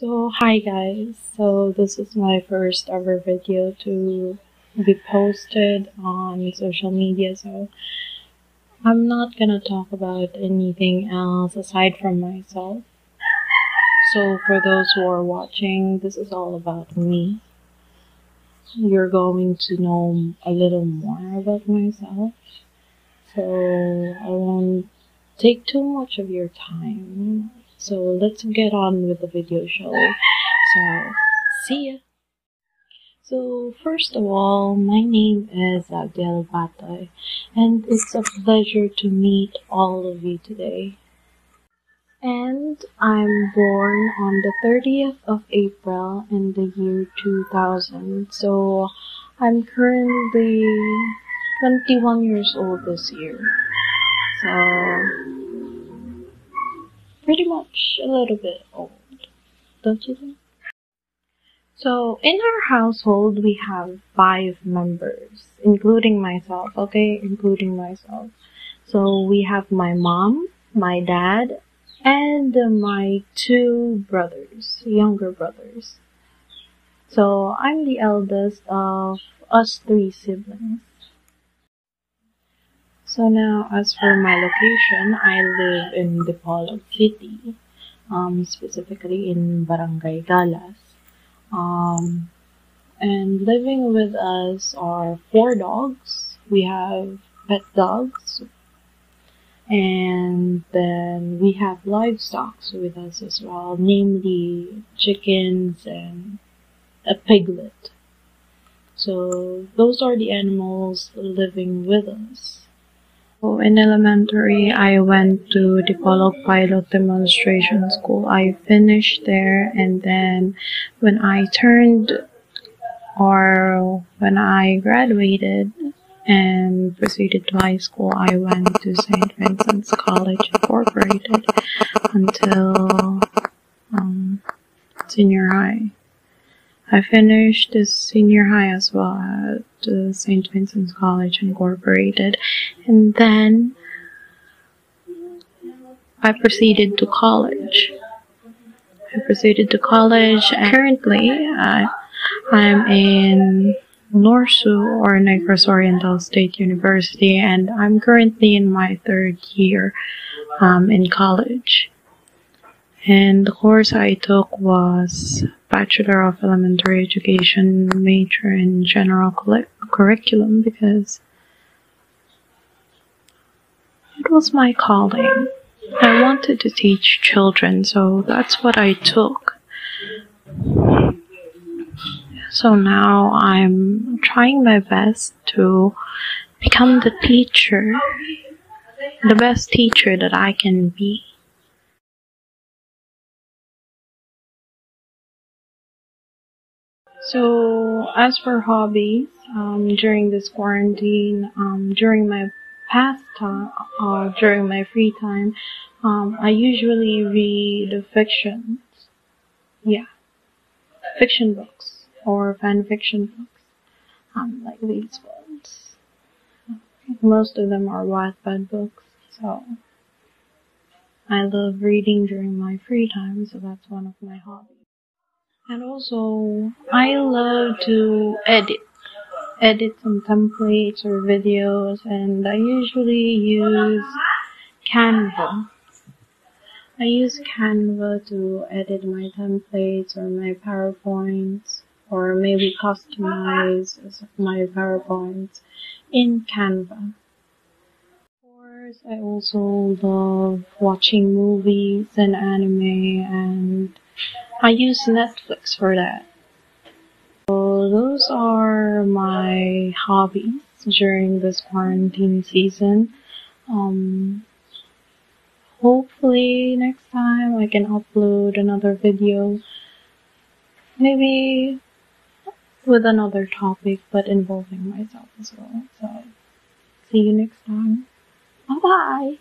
So hi guys, so this is my first ever video to be posted on social media so I'm not gonna talk about anything else aside from myself. So for those who are watching, this is all about me. You're going to know a little more about myself. So I won't take too much of your time. So let's get on with the video, shall we? So, see ya! So, first of all, my name is Zabdiel Batoy, and it's a pleasure to meet all of you today. And I'm born on the 30th of April in the year 2000, so I'm currently 21 years old this year. So, pretty much a little bit old, don't you think? So, in our household, we have five members, including myself, okay? Including myself. So, we have my mom, my dad, and my two brothers, younger brothers. So, I'm the eldest of us three siblings. So now, as for my location, I live in Dipolog City, um, specifically in Barangay Galas. Um, and living with us are four dogs. We have pet dogs, and then we have livestock with us as well, namely chickens and a piglet. So those are the animals living with us. In elementary, I went to the Dipolog Pilot Demonstration School. I finished there and then when I turned or when I graduated and proceeded to high school, I went to St. Vincent's College Incorporated until um, senior high. I finished senior high as well at uh, St. Vincent's College Incorporated, and then I proceeded to college. I proceeded to college, and currently uh, I'm in Norsu or Negros Oriental State University, and I'm currently in my third year um, in college. And the course I took was Bachelor of Elementary Education major in General Curriculum because it was my calling. I wanted to teach children, so that's what I took. So now I'm trying my best to become the teacher, the best teacher that I can be. So, as for hobbies, um, during this quarantine, um, during my pastime, uh, during my free time, um, I usually read fictions. Yeah. Fiction books or fan fiction books. Um, like these ones. Most of them are Wattpad books, so I love reading during my free time, so that's one of my hobbies. And also, I love to edit. Edit some templates or videos and I usually use Canva. I use Canva to edit my templates or my PowerPoints or maybe customize my PowerPoints in Canva. Of course, I also love watching movies and anime and I use Netflix for that. So those are my hobbies during this quarantine season. Um, hopefully next time I can upload another video. Maybe with another topic but involving myself as well. So see you next time. Bye bye!